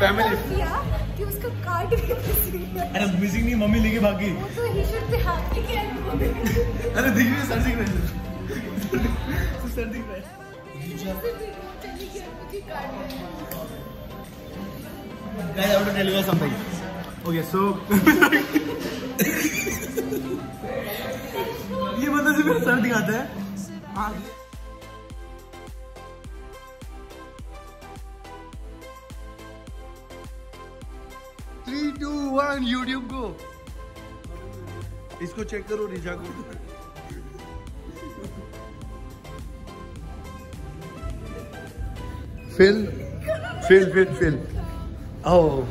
Family कि उसका card भी मिसिंग है अरे मिसिंग नहीं मम्मी लेके भागी। तो ही शुड बी हैप्पी कि अरे दिख रही है सर दिख रही है। सर दिख रहा है। Guys, I want to tell you guys something. Okay, so ये बंदा से मेरा सर दिखाता है। थ्री टू वन यूट्यूब को इसको चेक करो रिजा को। Fill fill fill fill Oh.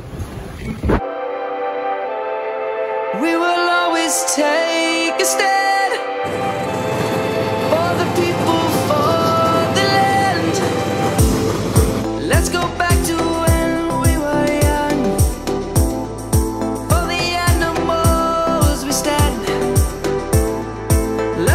We will always take a stand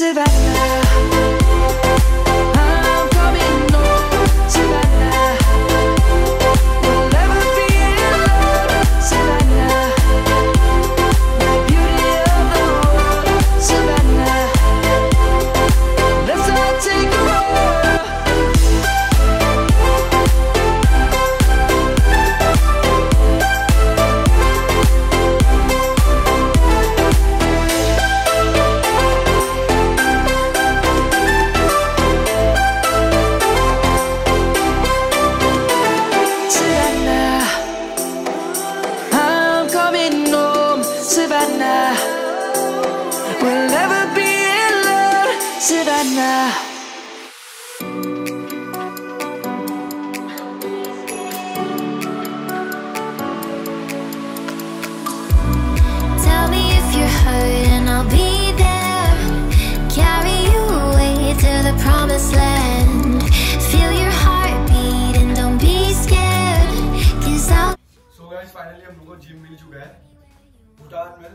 Savannah. Savannah. We'll never be alone, Savannah. Tell me if you're hurt and I'll be there. Carry you away to the promised land. Feel your heartbeat and don't be scared. Cause I'll so guys finally हम लोगों को gym मिल चुका है Bhutan में